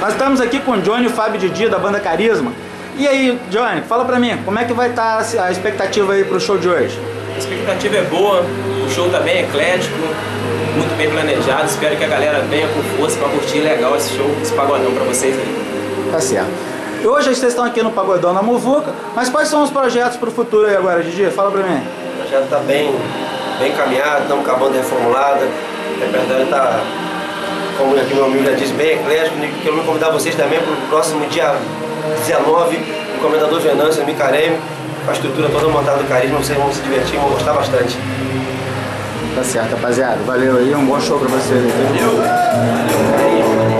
Nós estamos aqui com o Johnny e o Fábio Didi da banda Carisma. E aí, Johnny, fala pra mim, como é que vai estar tá a expectativa aí pro show de hoje? A expectativa é boa, o show tá bem eclético, muito bem planejado. Espero que a galera venha com força pra curtir legal esse show, esse pagodão pra vocês aí. Tá certo. Hoje vocês estão aqui no Pagodão na Muvuca, mas quais são os projetos pro futuro aí agora, Didi? Fala pra mim. O projeto tá bem, bem caminhado, estamos com a banda reformulada, o repertório tá como aqui meu amigo já disse, bem eclético. Quero convidar vocês também para o próximo dia 19, o Comendador Venâncio, Micareme, com a estrutura toda montada do Carisma. Vocês vão se divertir, vão gostar bastante. Tá certo, rapaziada. Valeu aí, um bom show para vocês. Valeu. Valeu.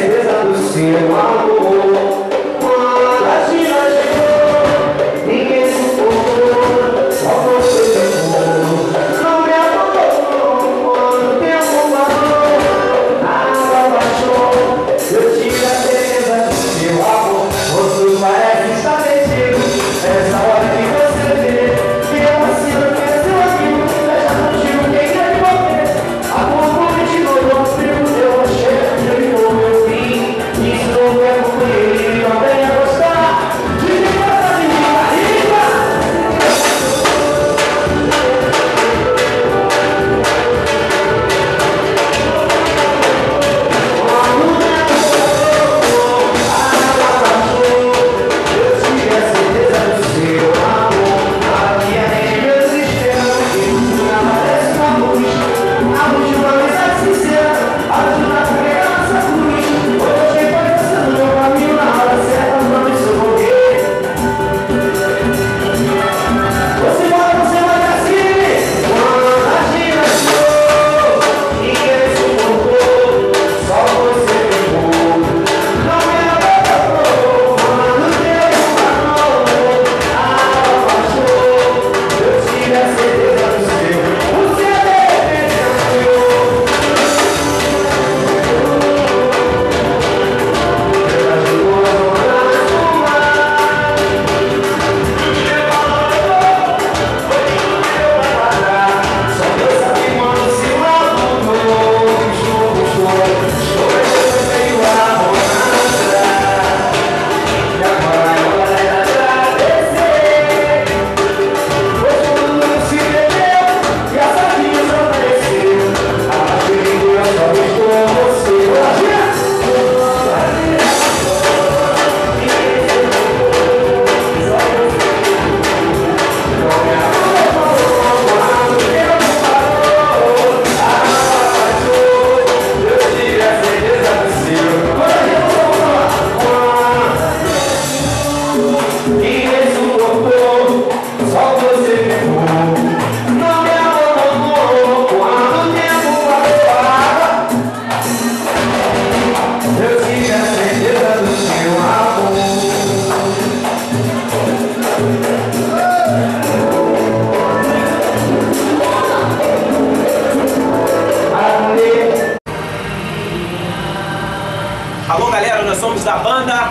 certeza do seu amor.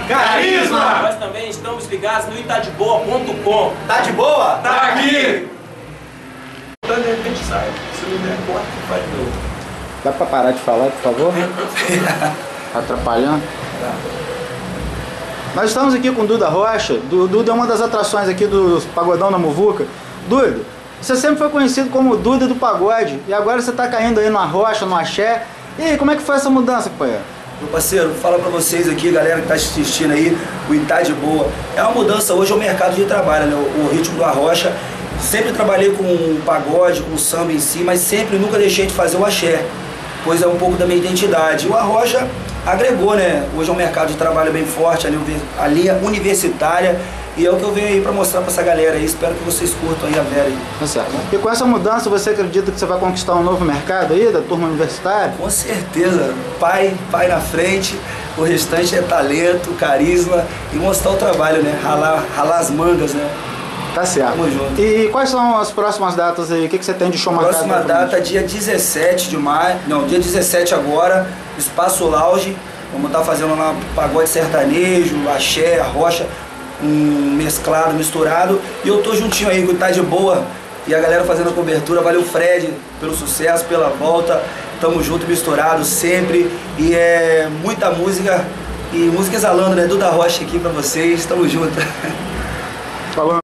Carisma! Nós também estamos ligados no itadiboa.com. Tá de boa? Tá aqui! Então de repente sai. Se não der corta, faz de novo. Dá pra parar de falar, por favor? Tá atrapalhando? Nós estamos aqui com o Duda Rocha. Du- Duda é uma das atrações aqui do Pagodão da Muvuca. Duda, você sempre foi conhecido como Duda do Pagode. E agora você tá caindo aí numa rocha, no axé. E aí, como é que foi essa mudança, companheiro? Meu parceiro, fala pra vocês aqui, galera que tá assistindo aí, o Itá de Boa. É uma mudança hoje ao mercado de trabalho, né? O, ritmo do Arrocha. Sempre trabalhei com pagode, com samba em si, mas sempre nunca deixei de fazer o axé, pois é um pouco da minha identidade. O Arrocha agregou, né? Hoje é um mercado de trabalho bem forte, a linha universitária. E é o que eu venho aí pra mostrar pra essa galera aí. Espero que vocês curtam aí a Vera aí. Tá certo. E com essa mudança, você acredita que você vai conquistar um novo mercado aí, da turma universitária? Com certeza, pai, pai na frente, o restante é talento, carisma e mostrar o trabalho, né? Ralar, ralar as mangas, né? Tá certo. Tamo junto. E quais são as próximas datas aí? O que, que você tem de show marcado? Próxima data, dia 17 de maio, não, dia 17 agora, Espaço Lounge. Vamos estar fazendo lá pagode sertanejo, axé, rocha, um mesclado, misturado. E eu tô juntinho aí, tá de boa. E a galera fazendo a cobertura. Valeu, Fred, pelo sucesso, pela volta. Tamo junto, misturado sempre. E é muita música. E música exalando, né? Duda Rocha aqui pra vocês. Tamo junto. Falou.